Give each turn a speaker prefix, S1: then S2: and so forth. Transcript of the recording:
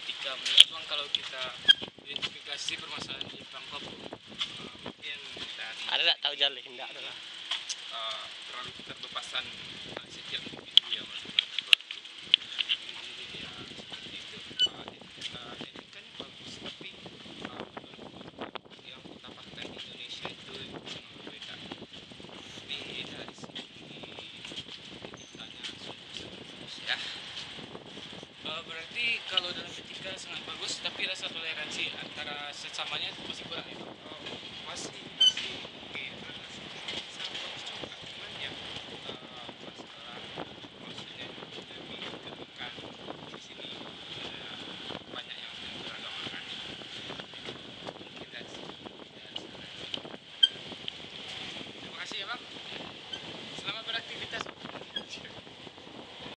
S1: problematika menurut kalau kita identifikasi permasalahan di Bangkok eh, mungkin dari
S2: ada nggak tahu jalan, tidak adalah
S1: uh, eh, terlalu keterbebasan Uh, berarti kalau dalam etika sangat bagus tapi rasa toleransi antara sesamanya itu masih kurang ya?
S2: Oh,
S1: masih